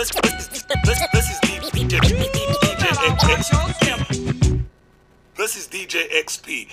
This is DJ XP.